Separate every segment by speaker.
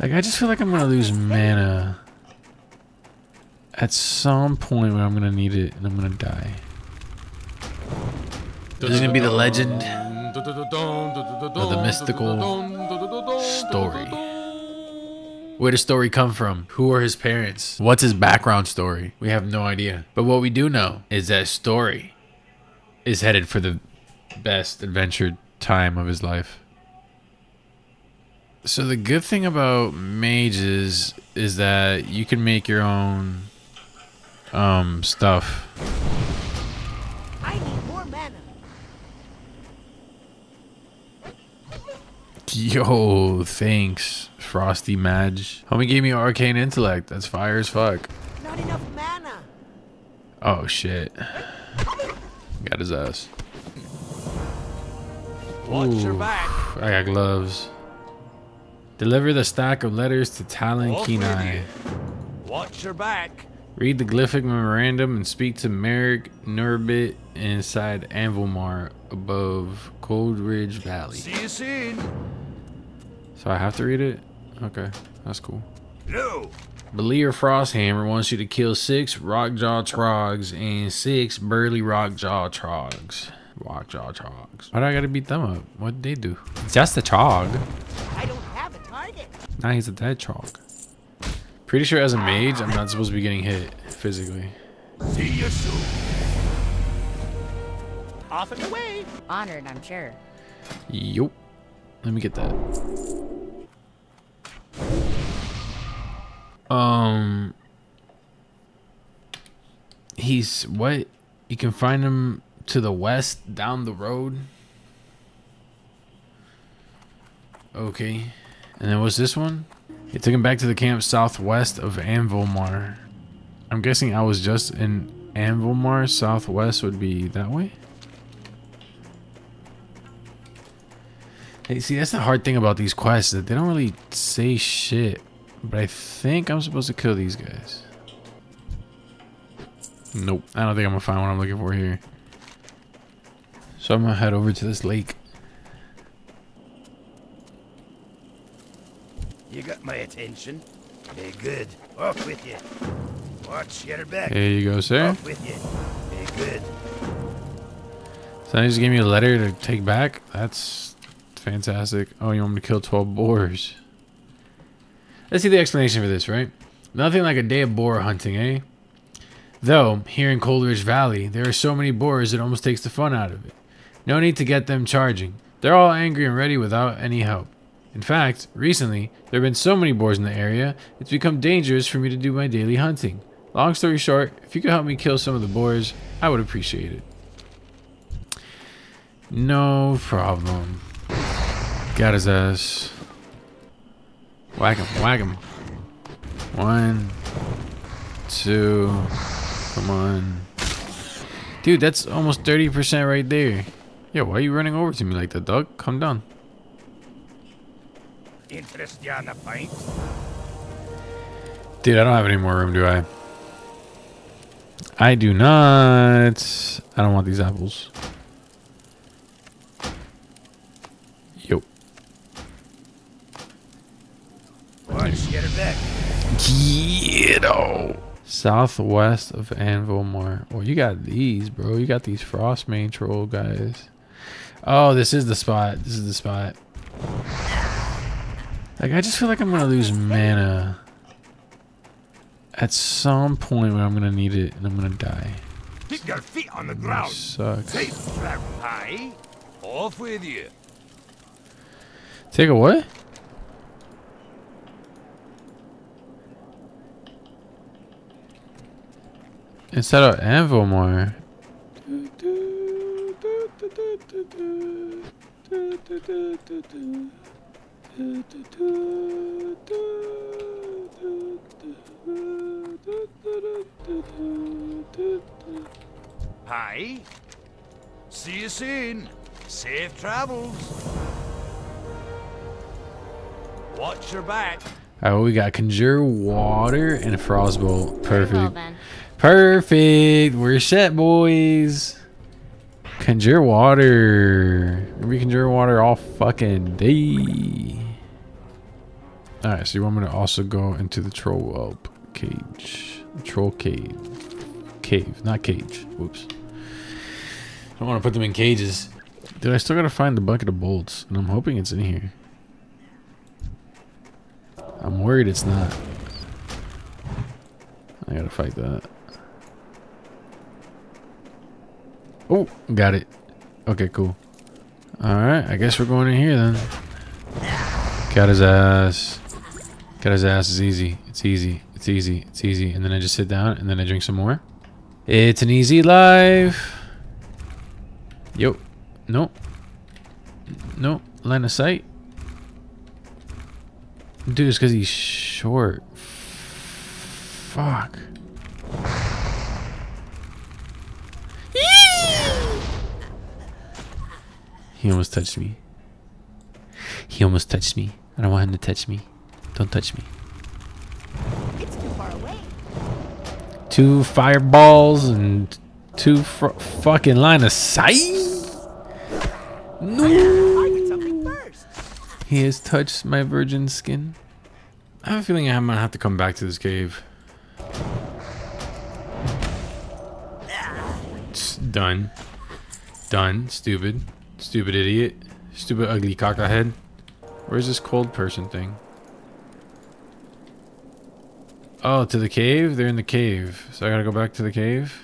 Speaker 1: Like, I just feel like I'm gonna lose mana at some point where I'm gonna need it and I'm gonna die. This is gonna be the legend
Speaker 2: of
Speaker 1: the mystical Stxry. Where does Stxry come from? Who are his parents? What's his background story? We have no idea. But what we do know is that Stxry is headed for the best adventure time of his life. So the good thing about mages is that you can make your own um stuff.
Speaker 3: I need more mana.
Speaker 1: Yo, thanks, Frosty Madge. Homie gave me arcane intellect. That's fire as fuck.
Speaker 3: Not enough mana.
Speaker 1: Oh shit. Got his ass.
Speaker 4: Watch your back.
Speaker 1: I got gloves. Deliver the stack of letters to Talon
Speaker 4: Off
Speaker 1: Kenai.
Speaker 4: Watch your back.
Speaker 1: Read the glyphic memorandum and speak to Marryk Nurribit inside Anvilmar above Coldridge Valley.
Speaker 4: See you soon.
Speaker 1: So I have to read it? Okay, that's cool.
Speaker 4: No.
Speaker 1: Balir Frosthammer wants you to kill six Rockjaw Troggs and six Burly Rockjaw Troggs. Rockjaw Troggs. Why do I gotta beat them up? What did they do? Just a Trogg.
Speaker 3: I don't have a target.
Speaker 1: Now he's a dead Trogg. Pretty sure as a mage, I'm not supposed to be getting hit physically.
Speaker 4: See you soon.
Speaker 3: Off and away.
Speaker 5: Honored, I'm sure.
Speaker 1: Yup. Let me get that. Um. He's what? You can find him to the west down the road. Okay. And then what's this one? It took him back to the camp southwest of Anvilmar. I'm guessing I was just in Anvilmar. Southwest would be that way. Hey, see, that's the hard thing about these quests that they don't really say shit. But I think I'm supposed to kill these guys. Nope, I don't think I'm gonna find what I'm looking for here. So I'm gonna head over to this lake.
Speaker 4: You got my attention. Very good. Off with you. Watch your back.
Speaker 1: There you go, sir.
Speaker 4: Off with you. Very good.
Speaker 1: So they just gave me a letter to take back. That's fantastic. Oh, you want me to kill 12 boars? Let's see the explanation for this, right? Nothing like a day of boar hunting, eh? Though, here in Coldridge Valley, there are so many boars it almost takes the fun out of it. No need to get them charging. They're all angry and ready without any help. In fact, recently, there have been so many boars in the area, it's become dangerous for me to do my daily hunting. Long story short, if you could help me kill some of the boars, I would appreciate it. No problem. Got his ass. Whack him, whack him. One, two, come on. Dude, that's almost 30% right there. Yo, why are you running over to me like that, dog? Come down.
Speaker 4: Interest you on a pint?
Speaker 1: Dude, I don't have any more room, do I? I do not. I don't want these apples. Yo.
Speaker 4: Watch your back.
Speaker 1: Kiddo. Southwest of Anvilmar. Oh, you got these, bro. You got these Frostmane troll guys. Oh, this is the spot. This is the spot. Like, I just feel like I'm going to lose mana at some point where I'm going to need it and I'm going to die.
Speaker 4: Keep your feet on the ground.
Speaker 1: sucks.
Speaker 4: Safe travel. Aye. Off with you.
Speaker 1: Take a what? Instead of Anvilmar.
Speaker 4: Aye. See you soon. Safe travels. Watch your back.
Speaker 1: Alright, we got Conjure Water and a Frostbolt.
Speaker 5: Very well
Speaker 1: Perfect. Perfect. We're set, boys. Conjure Water. We conjure water all fucking day. Alright, so you want me to also go into the troll whelp cage. Troll cave. Cave, not cage. Whoops. I don't want to put them in cages. Dude, I still gotta find the bucket of bolts, and I'm hoping it's in here. I'm worried it's not. I gotta fight that. Oh, got it. Okay, cool. Alright, I guess we're going in here then. Got his ass. Got his ass is easy. It's easy. It's easy. It's easy. And then I just sit down and then I drink some more. It's an easy life. Yo. Nope. Nope. Line of sight. Dude, it's because he's short. Fuck. He almost touched me. He almost touched me. I don't want him to touch me. Don't touch me.
Speaker 3: It's too far away.
Speaker 1: Two fireballs and two fr- fucking line of sight. No.
Speaker 3: Target something first.
Speaker 1: He has touched my virgin skin. I have a feeling I'm gonna have to come back to this cave. It's done. Done. Stupid. Stupid idiot. Stupid ugly cockahead. Where's this cold person thing? Oh, to the cave? They're in the cave. So I gotta go back to the cave?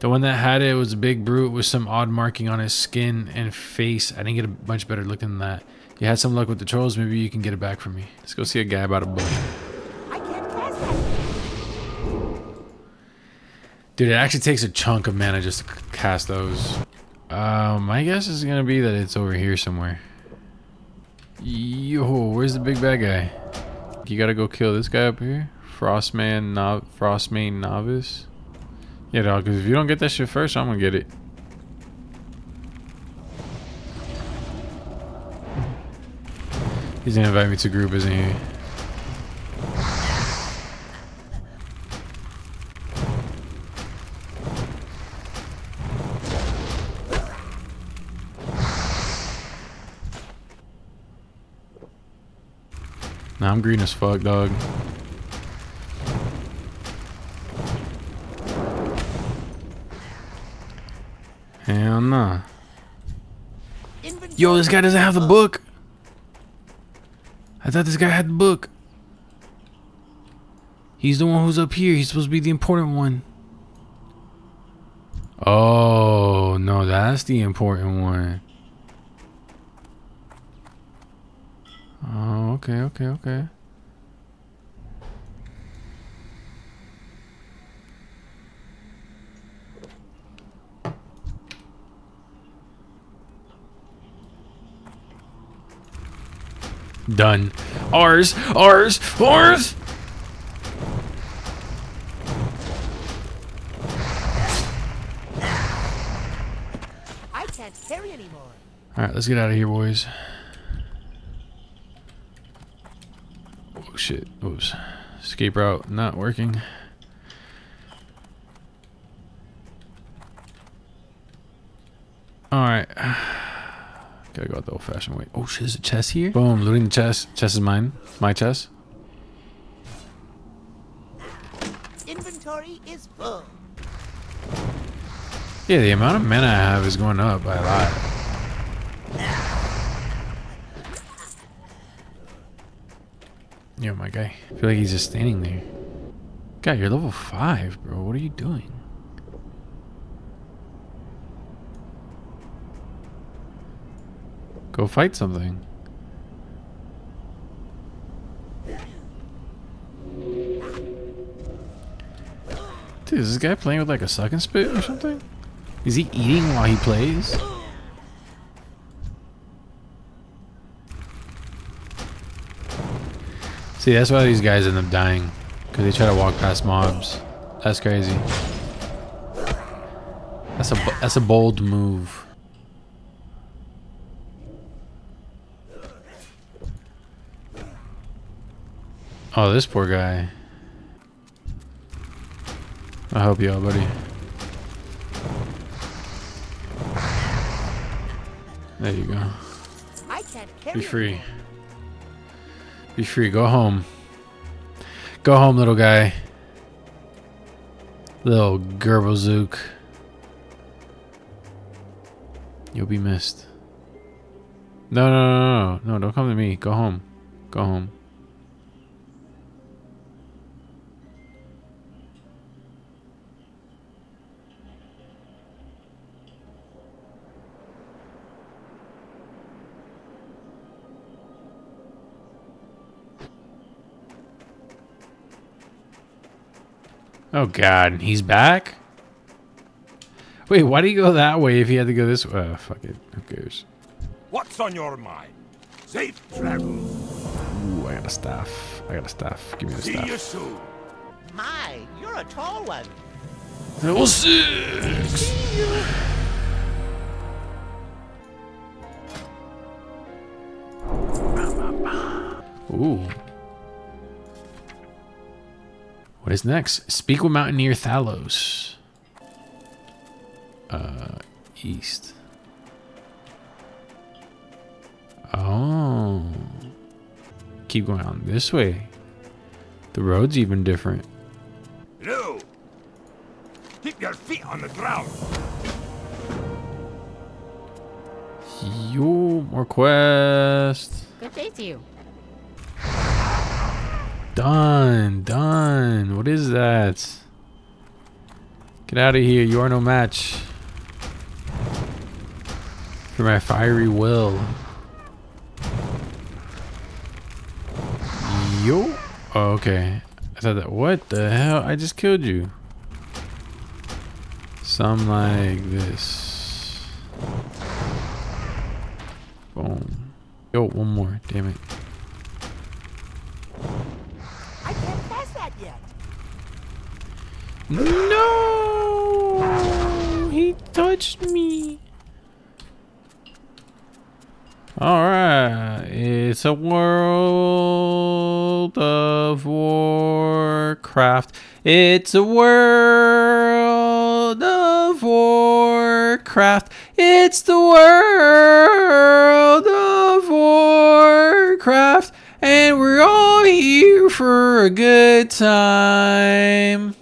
Speaker 1: The one that had it was a big brute with some odd marking on his skin and face. I didn't get a much better look than that. You had some luck with the trolls, maybe you can get it back from me. Let's go see a guy about a book. Dude, it actually takes a chunk of mana just to cast those. Um, my guess is gonna be that it's over here somewhere. Yo, where's the big bad guy? You gotta go kill this guy up here? Frostmane, no Novice? Yeah, dog, because if you don't get that shit first, I'm gonna get it. He's gonna invite me to group, isn't he? Nah, I'm green as fuck, dog. Hell nah. Yo, this guy doesn't have the book. I thought this guy had the book. He's the one who's up here. He's supposed to be the important one. Oh, no, that's the important one. Oh, okay, okay, okay. Done. Ours, ours, ours.
Speaker 3: I can't carry anymore.
Speaker 1: All right, let's get out of here, boys. Shit! Oops. Escape route not working. All right. Gotta go out the old-fashioned way. Oh shit! Is a chest here? Boom! Looting the chest. Chest is mine. My chest.
Speaker 3: Inventory is full.
Speaker 1: Yeah, the amount of mana I have is going up by a lot. Yo, my guy. I feel like he's just standing there. God, you're level 5, bro. What are you doing? Go fight something. Dude, is this guy playing with like a suck and spit or something? Is he eating while he plays? See, that's why these guys end up dying. Because they try to walk past mobs. That's crazy. That's a, that's a bold move. Oh, this poor guy. I help you out, buddy. There you go.
Speaker 3: I can't carry
Speaker 1: Be free. Be free. Go home. Go home, little guy. Little Gerbozook. You'll be missed. No, no, no, no, no. No, don't come to me. Go home. Go home. Oh god, he's back? Wait, why do you go that way if he had to go this way? Oh, fuck it. Who cares?
Speaker 4: What's on your mind? Safe travel.
Speaker 1: Ooh, I got a staff. I got a staff. Give me the
Speaker 4: See you soon.
Speaker 3: My, you're a tall one.
Speaker 1: Level six! Ooh. What is next? Speak with Mountaineer Thalos. Uh, east. Oh. Keep going on this way. The road's even different.
Speaker 4: No. Keep your feet on the ground.
Speaker 1: Yo, more quests.
Speaker 3: Good day to you.
Speaker 1: Done, done. What is that? Get out of here. You are no match for my fiery will. Yo. Oh, okay. I thought that. What the hell? I just killed you. Some like this. Boom. Yo, one more. Damn it.
Speaker 3: I can't pass that yet.
Speaker 1: No! He touched me. Alright. It's a world of Warcraft. It's a world of Warcraft. It's the world of Warcraft. And we're all here for a good time.